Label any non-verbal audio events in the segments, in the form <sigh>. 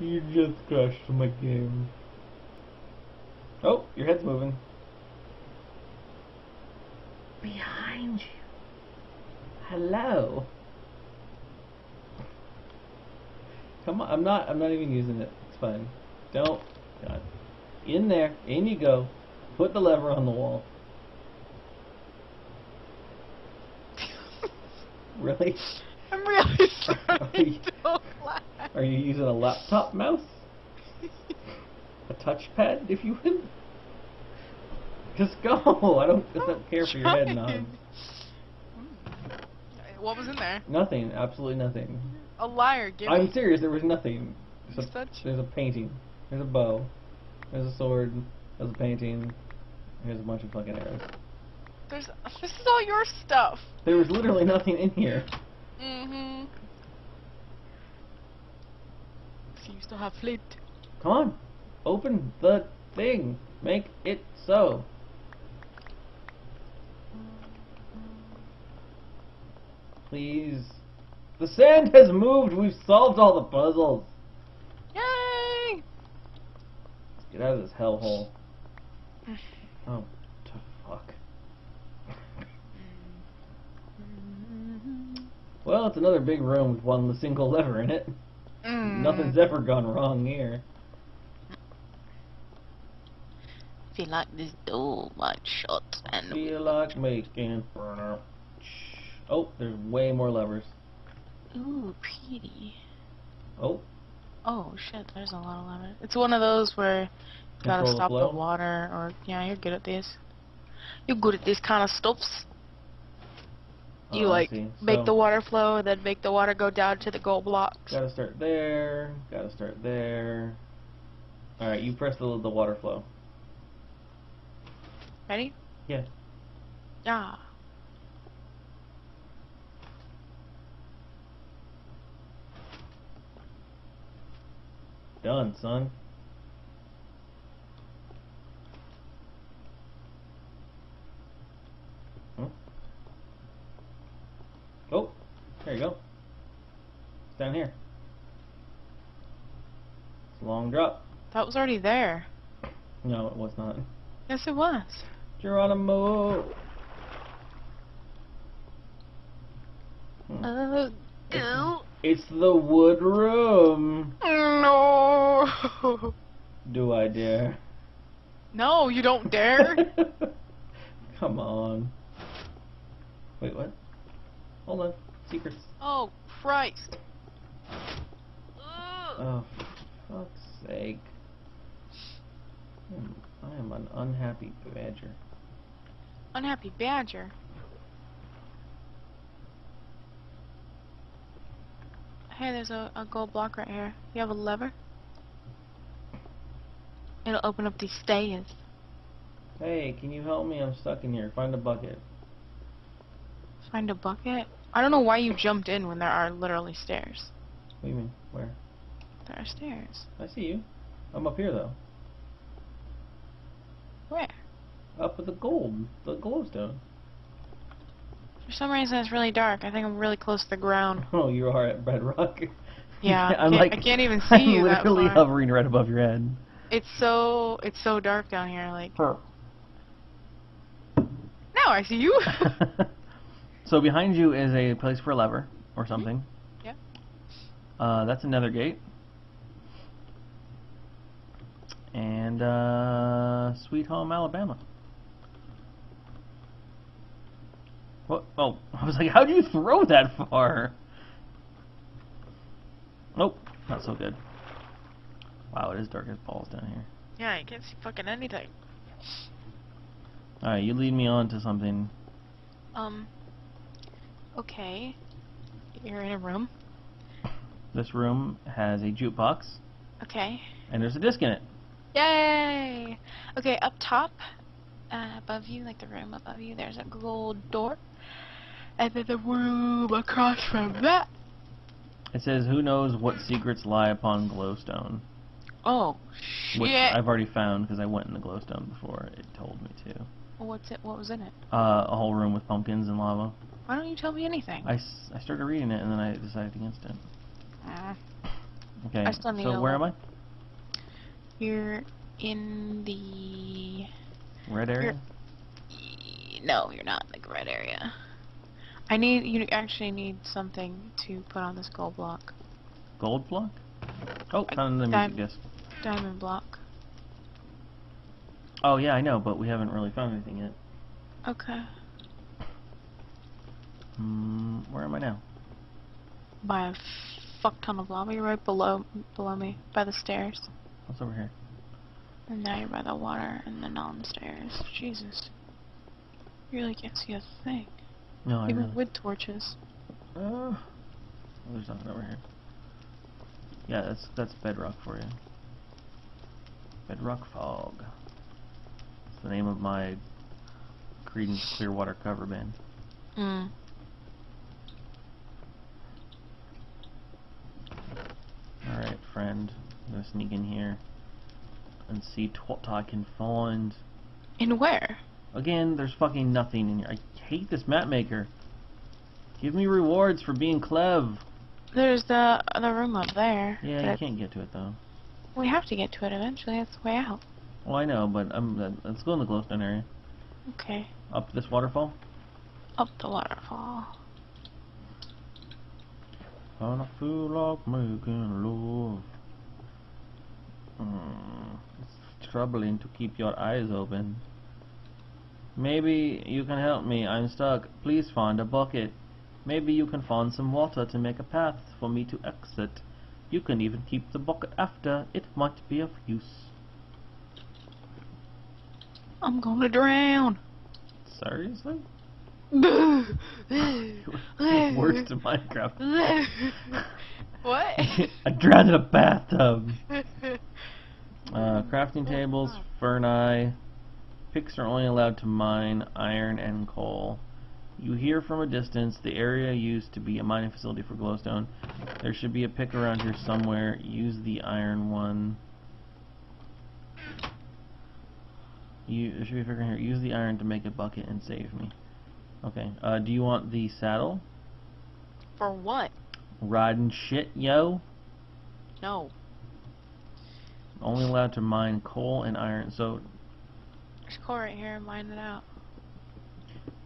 You just crashed my game. Oh, your head's moving. Behind you. Hello. Come on, I'm not. I'm not even using it. It's fine. Don't. God. In there. In you go. Put the lever on the wall. <laughs> Really? I'm really <laughs> starting to laugh. Are you using a laptop mouse? A touchpad, if you will? Just go. <laughs> I don't, I don't care for your head nods. What was in there? Nothing. Absolutely nothing. A liar. Give I'm me. serious. There was nothing. There's a, there's a painting. There's a bow. There's a sword. There's a painting. There's a bunch of fucking arrows. There's. This is all your stuff. There was literally nothing in here. Mm-hmm. So you still have flint. Come on. Open the thing. Make it so. Please. The sand has moved. We've solved all the puzzles. Yay! Let's get out of this hellhole. Oh, fuck. Well, it's another big room with one single lever in it. Mm. Nothing's ever gone wrong here. feel like this door might shut and Feel like making burner. Oh, there's way more levers. ooh pretty. Oh, Oh shit, there's a lot of lemon. It's one of those where you gotta Control the stop the, flow? water or yeah, you're good at this. You're good at this kind of stuffs. You oh, like make So, the water flow and then make the water go down to the gold blocks. Gotta start there. Gotta start there. All right, you press the the water flow. Ready? Yeah. Yeah. Done, son. Hmm? Oh, there you go. It's down here. It's a long drop. That was already there. No, it was not. Yes it was. Geronimo. Hmm. Uh ew. It's the wood room. No Do I dare? No, you don't dare. <laughs> Come on. Wait, what? Hold on. Secrets. oh Christ. Oh, fuck's sake. Hmm, I am an unhappy badger. Unhappy badger. Hey, there's a, a gold block right here. You have a lever? It'll open up these stairs. Hey, can you help me? I'm stuck in here. Find a bucket. Find a bucket? I don't know why you jumped in when there are literally stairs. What do you mean? Where? There are stairs. I see you. I'm up here though. Where? Up with the gold, the glowstone. For some reason it's really dark. I think I'm really close to the ground. <laughs> Oh, you are at bedrock. <laughs> Yeah, I I'm can't- like I can't even see <laughs> I'm you that literally hovering right above your head. It's so it's so dark down here. Like now I see you. So behind you is a place for a lever or something. Yeah. Uh, that's another gate. And uh, Sweet Home Alabama. What? Oh, <laughs> I was like, how'd you throw that far? Nope, not so good. Wow, it is dark as balls down here. yeah, I can't see fucking anything. Alright, you lead me on to something. Um. Okay. You're in a room. This room has a jukebox, Okay. and there's a disc in it. Yay! Okay, up top, uh, above you, like the room above you, there's a gold door. And then the room across from that. It says, "Who knows what secrets lie upon glowstone?" Oh, Which shit! I've already found because I went in the glowstone before. It told me to. What's it? What was in it? Uh, a whole room with pumpkins and lava. Why don't you tell me anything? I, I started reading it and then I decided against it. Mm. Okay. I still need so where am I? You're in the. Red area. No, you're not in the red area. I need you actually need something to put on this gold block. Gold block. Oh, found the music disc. Diamond block. Oh yeah, I know, but we haven't really found anything yet. Okay. Hmm, where am I now? By a fuck ton of lava. You're right below below me by the stairs. What's over here? And now you're by the water and then on the stairs. Jesus. You really can't see a thing. No, I Even with torches. Uh, oh, there's nothing over here. Yeah, that's that's bedrock for you. Bedrock fog. It's the name of my Creedence Clearwater cover band. Mm. Friend. I'm gonna sneak in here and see what I can find. In where? Again, there's fucking nothing in here. I hate this map maker. Give me rewards for being clev. There's the the room up there. Yeah, you can't get to it though. We have to get to it eventually. That's the way out. Well, I know, but I'm. Uh, let's go in the glowstone area. Okay. Up this waterfall. Up the waterfall. And I feel like making love. Hmm, it's troubling to keep your eyes open. Maybe you can help me. I'm stuck. Please find a bucket. Maybe you can find some water to make a path for me to exit. You can even keep the bucket after. It might be of use. I'm gonna drown. Seriously? <laughs> <laughs> Worst in Minecraft. <laughs> What? I drowned in a bathtub. Uh, crafting tables, fern eye. Picks are only allowed to mine iron and coal. You hear from a distance the area used to be a mining facility for glowstone. There should be a pick around here somewhere. Use the iron one. You there should be a pick around here. Use the iron to make a bucket and save me. Okay. Uh, do you want the saddle? For what? Riding shit, yo. No. Only allowed to mine coal and iron. So There's coal right here. Mine it out.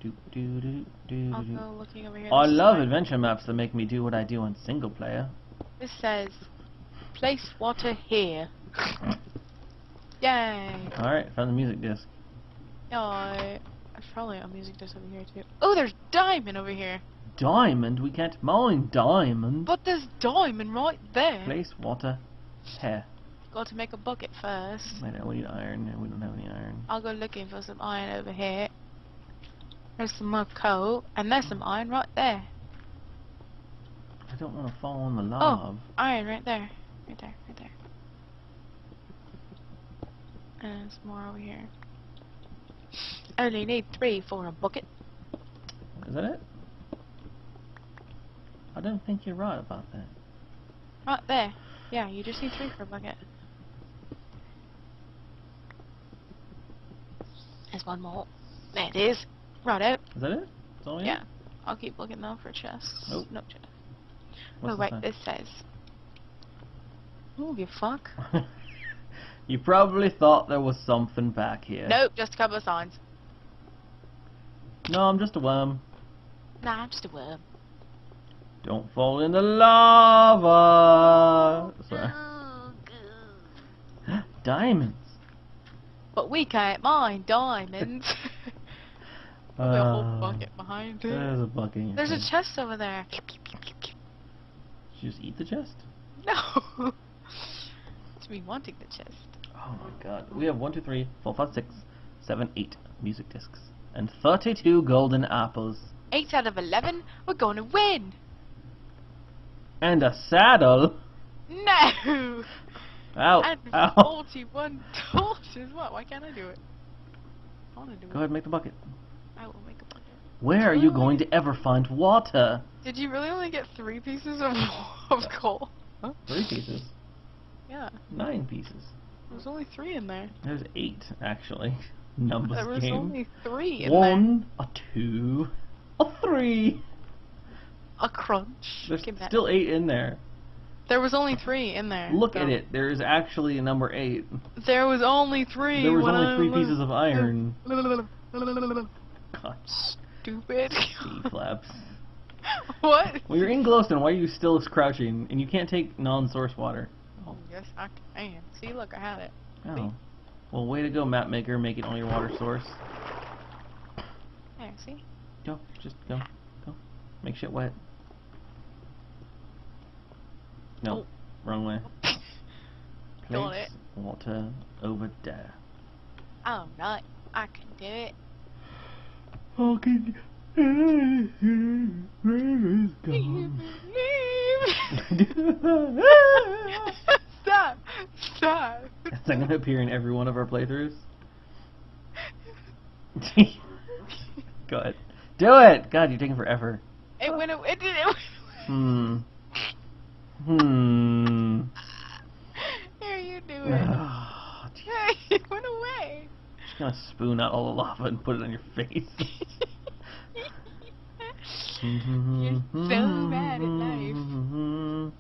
do do do do I'll do. go looking over here. Oh, I This love adventure maps that make me do what I do on single player. This says, place water here. <laughs> Yay! Alright, found the music disc. Yay! There's probably a music disc over here too. Oh, there's diamond over here. Diamond? We can't mine diamond. But there's diamond right there. Place water here. Got to make a bucket first. Wait, we need iron. and We don't have any iron. I'll go looking for some iron over here. There's some more coal, and there's some iron right there. I don't want to fall on the oh, lava. Iron right there. Right there, right there. And some more over here. Only need three for a bucket. Is that it? I don't think you're right about that. Right there. Yeah, you just need three for a bucket. There's one more. There it is. Right out. Is that it? That's Yeah. need? I'll keep looking though for chests. Nope. No chest. What's oh this wait, sign? this says. Oh, you fuck. <laughs> you probably thought there was something back here. Nope, just a couple of signs. No, I'm just a worm. Nah, I'm just a worm. Don't fall in the lava. Oh, Sorry. <laughs> Diamonds. But we can't mine diamonds. <laughs> A whole Uh, bucket behind it. There's a bucket. There's a chest over there. Did you just eat the chest? <laughs> No. it's me wanting the chest. Oh my god. We have one, two, three, four, five, six, seven, eight music discs. And 32 golden apples. Eight out of eleven. We're going to win. And a saddle. No. <laughs> Ow. Ow. forty-one torches. What? Why can't I do it? I want to do Go it. ahead, make the bucket. I will make a bucket. Where are you going to ever find water? Did you really only get three pieces of <laughs> of coal? Huh? Three pieces. Yeah. Nine pieces. There's only three in there. There's eight, actually. <laughs> Numbers There was game. only three in there. One, a two, a three. A crunch. There's Give me that. still eight in there. There was only three in there. Look so- at it. There is actually a number eight. There was only three. There was only three pieces of iron. God, <laughs> Stupid. <laughs> C flaps. <laughs> what? Well, you're in Glowstone. Why are you still crouching? And you can't take non-source water. Oh, yes, I can. See, look, I have it. Oh. Well, way to go, map maker, making all your water source. There, see? Go, just go, go. Make shit wet. No, Oh. wrong way. <laughs> Place it. water over there. I'm not. I can do it. Oh, can Stop! Stop! Is that gonna appear in every one of our playthroughs? <laughs> Go ahead. Do it! God, you're taking forever. It went away. It did it. Hmm. Hmm. Here you do it. Oh. Hey, it <laughs> went away. Just gonna spoon out all the lava and put it on your face. <laughs> You're so bad at life.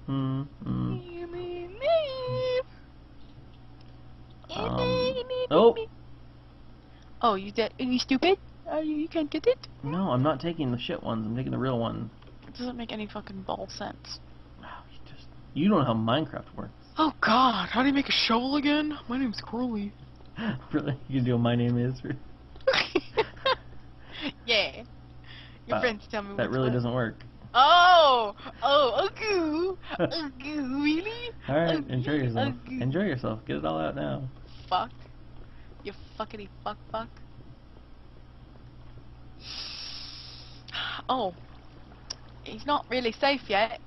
<laughs> Um, oh. Oh, you dead? Are you stupid? Are you? You can't get it. No, I'm not taking the shit ones. I'm taking the real one. It doesn't make any fucking ball sense. Wow, you don't know how Minecraft works. Oh God! How do you make a shovel again? My name's Crowley. <laughs> really? You can do what my name is? <laughs> <laughs> yeah. Your Wow, friends tell me That really what. doesn't work. Oh! Oh, okay. Okay, really? All right, Okay, enjoy yourself. okay. Enjoy yourself. Get it all out now. Fuck. You fuckity fuck fuck. <sighs> Oh. He's not really safe yet.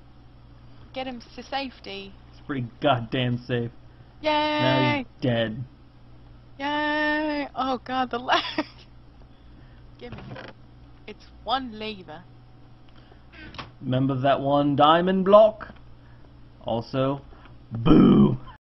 Get him to safety. It's pretty goddamn safe. Yay! Now he's dead. Yay! Oh god, the lag. <laughs> Give me. It's one lever. Remember that one diamond block? Also, boo.